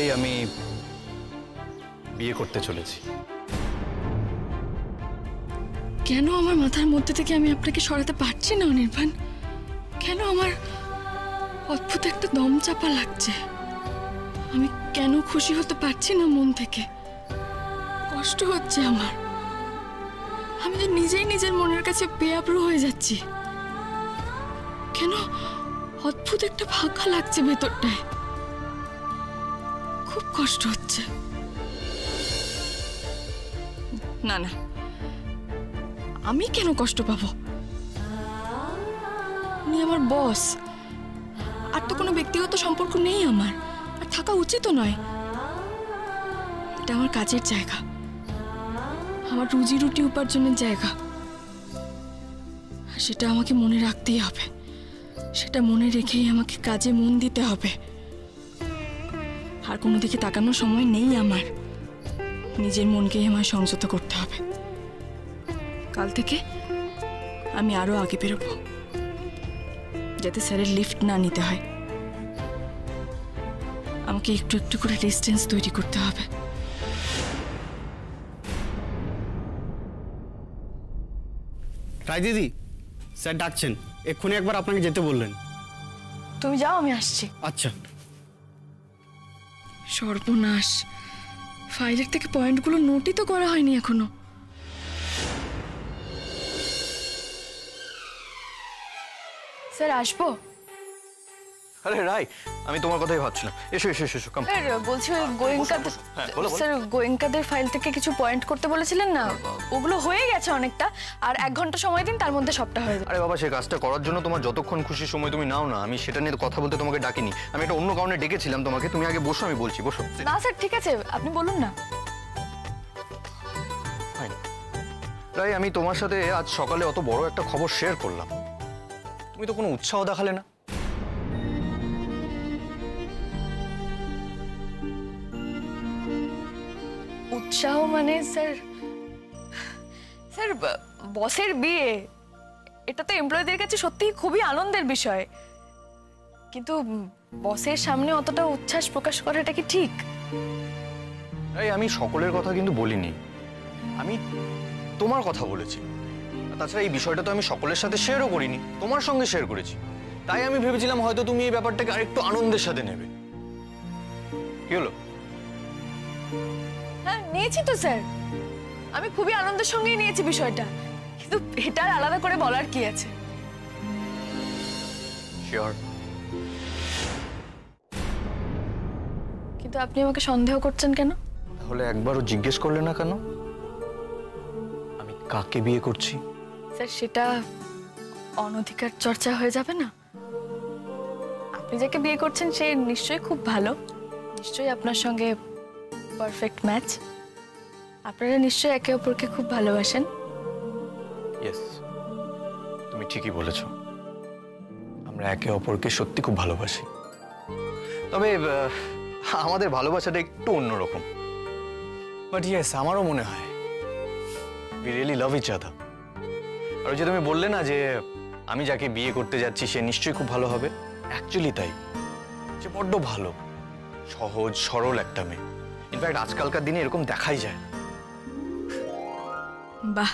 রায় আমি বিয়ে করতে চলেছি। কেন আমার মাথার মধ্যে থেকে আমি আপনাকে সরাতে পারছি না, অনির্বাণ? কেন আমার অদ্ভুত একটা দম চাপা লাগছে? আমি কেন খুশি হতে পারছি না মন থেকে? কষ্ট হচ্ছে আমার। আমি যে নিজেই নিজের মনের কাছে বেআব্রু হয়ে যাচ্ছি। কেন অদ্ভুত একটা ফাঁকা লাগছে ভেতরটায়? কষ্ট হচ্ছে। না না। আমি কেন কষ্ট পাবো? উনি আমার বস। আর তো কোনো ব্যক্তিগত সম্পর্ক নেই আমার। আর থাকা উচিতও নয়। এটা আমার কাজের জায়গা। আমার রুজি রুটি উপার্জনের জায়গা। সেটা আমাকে মনে রাখতেই হবে। সেটা মনে রেখেই আমাকে কাজে মন দিতে হবে। আর কোনো দিকে তাকানোর সময় নেই আমার। নিজের মনকেই আমার সংযত করতে হবে। কাল থেকে আমি আরও আগে বেরোবো যাতে স্যারের লিফট না নিতে হয়। আমাকে একটু একটু করে ডিস্টেন্স তৈরি করতে হবে। রায় দিদি স্যার ডাকছেন। এক্ষুনি একবার আপনাকে যেতে বললেন। তুমি যাও আমি আসছি। আচ্ছা। সর্বনাশ। ফাইলের থেকে পয়েন্টগুলো নোটই তো করা হয়নি এখনও। স্যার আসব? আরে রায় আমি তোমার কথাই ভাবছিলাম। এসো এসো এসো এসো কাম বলছি ওই গোয়েঙ্কাদের হ্যাঁ, বলো, বলো। স্যার গোয়েঙ্কাদের ফাইল থেকে কিছু পয়েন্ট করতে বলেছিলেন না? ওগুলো হয়ে গেছে অনেকটা আর এক ঘণ্টা সময় দিন তার মধ্যে সবটা হয়ে যাবে। আরে বাবা সেই কাজটা করার জন্য তোমার যতক্ষণ খুশি সময় তুমি নাও না আমি সেটা নিয়ে কথা বলতে তোমাকে ডাকিনি। আমি একটা অন্য কারণে ডেকেছিলাম তোমাকে তুমি আগে বসো আমি বলছি বসো। না স্যার ঠিক আছে আপনি বলুন না. রায় আমি তোমার সাথে আজ সকালে অত বড় একটা খবর শেয়ার করলাম। তুমি তো কোনো উৎসাহ দেখালে না। উৎসাহ মানে স্যার? স্যার বসের বিয়ে এটা তো এমপ্লয়ীদের কাছে সত্যিই খুবই আনন্দের বিষয়। কিন্তু বসের সামনে অতটা উচ্ছ্বাস প্রকাশ করাটা কি ঠিক? আমি সকলের কথা কিন্তু বলিনি। আমি তোমার কথা বলেছি। তাছাড়া এই বিষয়টা তো আমি সকলের সাথে শেয়ারও করিনি তোমার সঙ্গে শেয়ার করেছি। তাই আমি ভেবেছিলাম হয়তো তুমি এই ব্যাপারটাকে আরেকটু আনন্দের সাথে নেবে। কি হলো? নিয়েছি তো স্যার। আমি খুবই আনন্দের সঙ্গেই নিয়েছি বিষয়টা। কিন্তু এটা আর আলাদা করে বলার কি আছে? কিন্তু আপনি আমাকে সন্দেহ করছেন কেন? তাহলে একবারও জিজ্ঞেস করলে না কেন? আমি কাকে বিয়ে করছি? স্যার সেটা অনধিকার চর্চা হয়ে যাবে না? আপনি যাকে বিয়ে করছেন সে নিশ্চয়ই খুব ভালো। নিশ্চয়ই আপনার সঙ্গে পারফেক্ট ম্যাচ আপনারা নিশ্চয়ই একে অপরকে খুব ভালোবাসেন। ইয়েস তুমি ঠিকই বলেছ। আমরা একে অপরকে সত্যি খুব ভালোবাসি। তবে আমাদের ভালোবাসাটা একটু অন্যরকম বাট ইয়েস আমারও মনে হয় রিয়েলি লাভ ইচ আদার আর যে তুমি বললে না যে, আমি যাকে বিয়ে করতে যাচ্ছি, সে নিশ্চয়ই খুব ভালো হবে। অ্যাকচুয়ালি তাই। সে বড্ড ভালো। সহজ, সরল একটা মেয়ে। ইনফ্যাক্ট আজকালকার দিনে এরকম দেখাই যায় বাহ।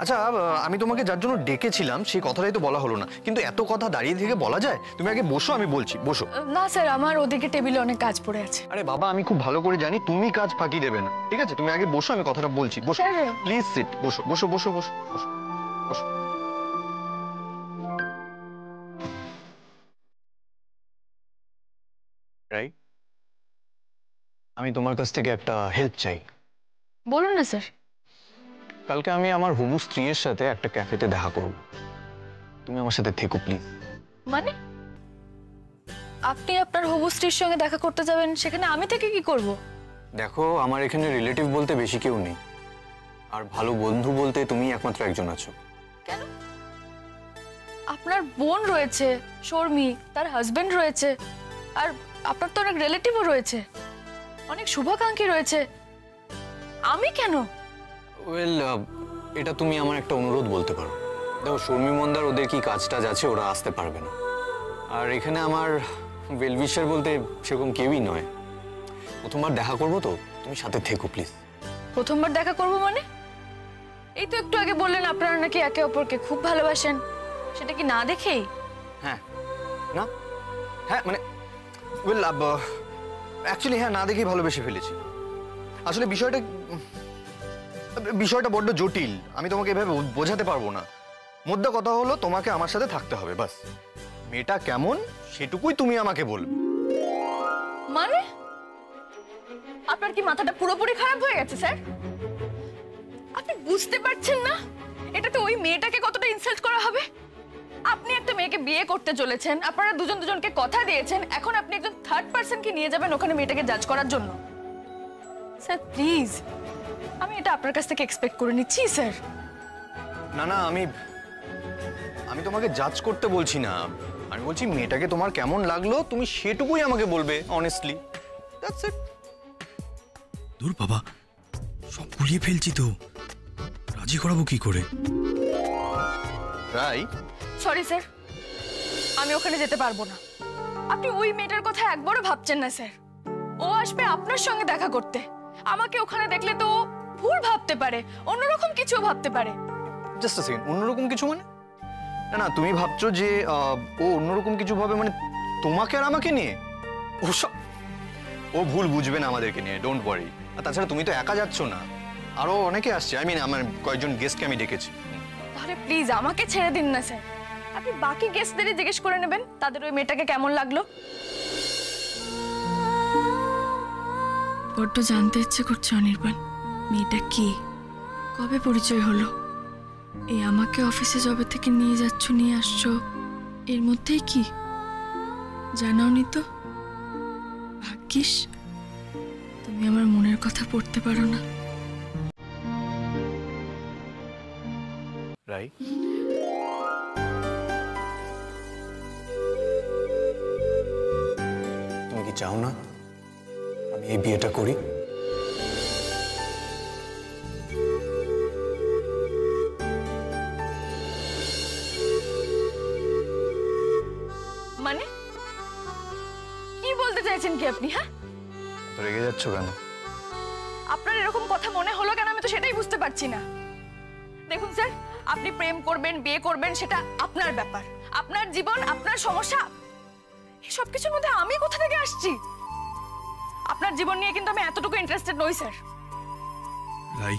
আচ্ছা আমি তোমাকে যার জন্য ডেকেছিলাম সেই কথাটাই তো বলা হলো না। কিন্তু এত কথা দাঁড়িয়ে থেকে বলা যায়? তুমি আগে বসো আমি বলছি বসো। না স্যার আমার ওদিকে টেবিলে অনেক কাজ পড়ে আছে। আরে বাবা আমি খুব ভালো করে জানি তুমি কাজ ফাঁকি দেবে না। ঠিক আছে? তুমি আগে বসো আমি কথাটা বলছি। বসো। প্লিজ সিট বসো বসো বসো বসো বসো বসো। আমি তোমার কাছ থেকে একটা হেল্প চাই। বলুন না স্যার। কালকে আমি আমার হবু স্ত্রীর সাথে একটা ক্যাফেতে দেখা করব। তুমি আমার সাথে থেকো প্লিজ মানে? আপনি আপনার হবু স্ত্রীর সঙ্গে দেখা করতে যাবেন সেখানে আমি থেকে কি করব? দেখো আমার এখানে রিলেটিভ বলতে বেশি কেউ নেই। আর ভালো বন্ধু বলতে তুমি একমাত্র একজন আছো। কেন? আপনার বোন রয়েছে শর্মি তার হাজবেন্ড রয়েছে আর আপনার তো অনেক রিলেটিভও রয়েছে। অনেক শুভাকাঙ্ক্ষী রয়েছে। আমি কেন? ওয়েল এটা তুমি আমার একটা অনুরোধ বলতে পারো। দেখো শর্মী মন্দার ওদের কি কাজ টাজ আছে ওরা আসতে পারবে না। আর এখানে আমার ওয়েলভিশার বলতে সেরকম কেউই নয়। প্রথমবার দেখা করব তো তুমি সাথে থেকো প্লিজ প্রথমবার দেখা করব মানে? এই তো একটু আগে বললেন আপনারা নাকি একে অপরকে খুব ভালোবাসেন। সেটা কি না দেখেই? হ্যাঁ। না? হ্যাঁ মানে ওয়েল অ্যাকচুয়ালি হ্যাঁ না দেখেই ভালোবেসে ফেলেছি। আসলে বিষয়টা বিষয়টা বড্ড জটিল। আমি তোমাকে এভাবে বোঝাতে পারব না। মধ্যে কথা হলো, তোমাকে আমার সাথে থাকতে হবে, বাস। মেয়েটা কেমন, সেটুকুই তুমি আমাকে বলবে। মানে? আপনার কি মাথাটা পুরোপুরি খারাপ হয়ে গেছে, স্যার? আপনি বুঝতে পারছেন না? এটাতে ওই মেয়েটাকে কতটা ইনসাল্ট করা হবে? আপনি একটা মেয়েকে বিয়ে করতে চলেছেন, আপনারা দুজন দুজনকে কথা দিয়েছেন, এখন আপনি একজন থার্ড পার্সনকে নিয়ে যাবেন ওখানে মেয়েটাকে জাজ করার জন্য। স্যার প্লিজ আমি এটা আপনার কাছ থেকে এক্সপেক্ট করে নিচ্ছি স্যার না না আমি আমি তোমাকে জাজ করতে বলছি না। আমি বলছি মেয়েটাকে তোমার কেমন লাগল তুমি সেটুকুই আমাকে বলবে অনেস্টলি দ্যাটস ইট দূর বাবা সব গুলিয়ে ফেলছি তো। রাজি করাবো কি করে? রাই? সরি স্যার আমি ওখানে যেতে পারব না। আপনি ওই মেয়েটার কথা একবারও ভাবছেন না স্যার ও আসবে আপনার সঙ্গে দেখা করতে। আমাকে ওখানে দেখলে তো ভুল ভাবতে পারে অন্যরকম কিছু ভাবতে পারে। জাস্ট সেকেন্ড অন্যরকম কিছু মানে? না না তুমি ভাবছ যে ও অন্যরকম কিছু ভাবে মানে তোমাকে আর আমাকে নিয়ে? ও সব ও ভুল বুঝবে না আমাদেরকে নিয়ে ডোন্ট ওয়ারি আর তাছাড়া তুমি তো একা যাচ্ছ না। আরও অনেকে আসছে আই মিন আমার কয়েকজন গেস্টকে আমি ডেকেছি। তাহলে প্লিজ আমাকে ছেড়ে দিন না স্যার। আপনি বাকি গেস্টদেরই জিজ্ঞেস করে নেবেন তাদের ওই মেয়েটাকে কেমন লাগল? বড্ড জানতে ইচ্ছে করছে অনির্বাণ। মেয়েটা কি? কবে পরিচয় হলো? এই আমাকে অফিসে জবে থেকে নিয়ে যাচ্ছ, নিয়ে আসছো, এর মধ্যেই কি? জানাওনি তো। ভাগ্যিস, তুমি আমার মনের কথা পড়তে পারো না। রাই? তুমি কি চাও না আমি এই বিয়েটা করি? চাইছেন কি আপনি হ্যাঁ? তো রেগে যাচ্ছ কেন? আপনার এরকম কথা মনে হলো কেন? আমি তো সেটাই বুঝতে পারছি না। দেখুন স্যার আপনি প্রেম করবেন বিয়ে করবেন সেটা আপনার ব্যাপার। আপনার জীবন আপনার সমস্যা এই সব কিছুর মধ্যে আমি কোথা থেকে আসছি? আপনার জীবন নিয়ে কিন্তু আমি এতটুকু ইন্টারেস্টেড নই স্যার। রাই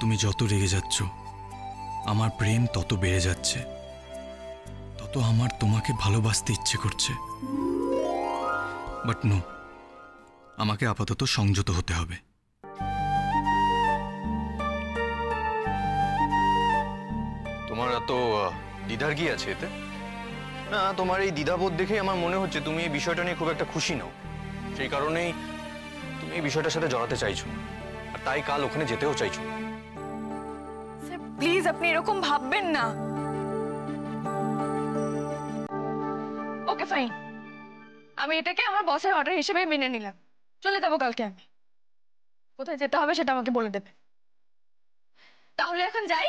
তুমি যত রেগে যাচ্ছ আমার প্রেম তত বেড়ে যাচ্ছে তত আমার তোমাকে ভালোবাসতে ইচ্ছে করছে। বাট নো আমাকে আপাতত সংযত হতে হবে। তোমার এত দ্বিধার কি আছে এতে? না তোমার এই দ্বিধাবোধ দেখেই আমার মনে হচ্ছে তুমি এই বিষয়টা নিয়ে খুব একটা খুশি নও। সেই কারণেই তুমি এই বিষয়টার সাথে জড়াতে চাইছো। আর তাই কাল ওখানে যেতেও চাইছো। প্লিজ আপনি এরকম ভাববেন না। ওকে ফাইন আমি এটাকে আমার বসের অর্ডার হিসেবে মেনে নিলাম। চলে যাব কালকে আমি। কোথায় যেতে হবে সেটা আমাকে বলে দেবে। তাহলে এখন যাই?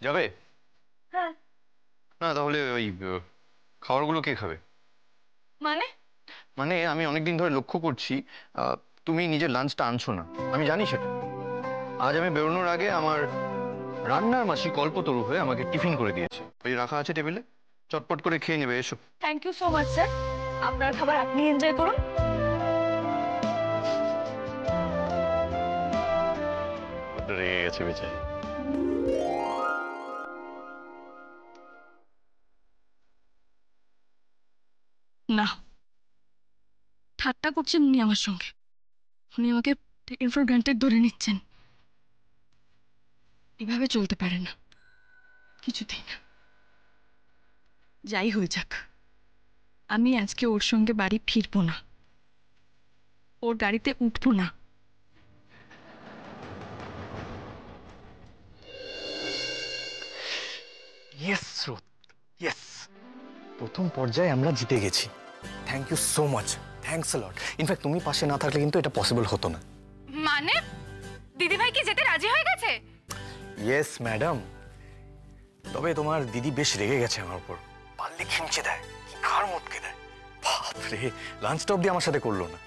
যাবে? হ্যাঁ। না তাহলে ওই খাবারগুলো কে খাবে? মানে? মানে আমি অনেকদিন ধরে লক্ষ্য করছি তুমি নিজের লাঞ্চটা আনছো না। আমি জানি সেটা। আজ আমি বেরোনোর আগে আমার রান্নার মাসি কল্পতরু হয়ে আমাকে টিফিন করে দিয়েছে। ওই রাখা আছে টেবিলে? চটপট করে খেয়ে নেবে এসো। Thank you so much sir আপনার খাবার আপনি এনজয় করুন। রেগে গেছে বেচারি। না। ঠাট্টা করছেন উনি আমার সঙ্গে। উনি আমাকে টেকেন ফর গ্রান্টেড ধরে নিচ্ছেন। এভাবে চলতে পারে না। কিছুতেই না। যাই হয়ে যাক। আমি আজকে ওর সঙ্গে বাড়ি ফিরবো না। ওর গাড়িতে উঠবো না। ইয়েস স্রোত ইয়েস প্রথম পর্যায়ে আমরা জিতে গেছি। Thank you so much thanks lot in fact তুমি পাশে না থাকলে কিন্তু এটা পসিবল হতো না। মানে? দিদিভাই কি যেতে রাজি হয়ে গেছে? ইয়েস ম্যাডাম তবে তোমার দিদি বেশ রেগে গেছে আমার উপর। পারলে খিমচে দেয়। ঘাড় মটকে দেয়? বাপরে লাঞ্চটা অব্দি আমার সাথে করল না।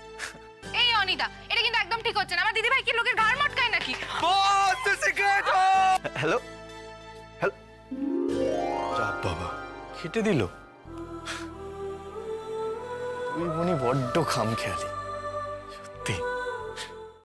এই অনিতা এটা কিন্তু একদম ঠিক হচ্ছে না। আমার দিদিভাই কি লোকের ঘাড় মটকায় নাকি? হ্যালো হ্যালো যা বাবা খেটে দিল? তুই মনি বড্ড খাম খেয়ালি